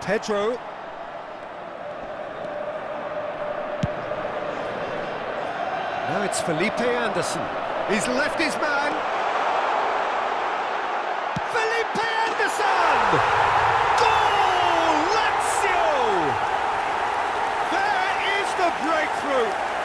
Pedro. Now it's Felipe Anderson. He's left his man. Felipe Anderson! Goal! Lazio! There is the breakthrough!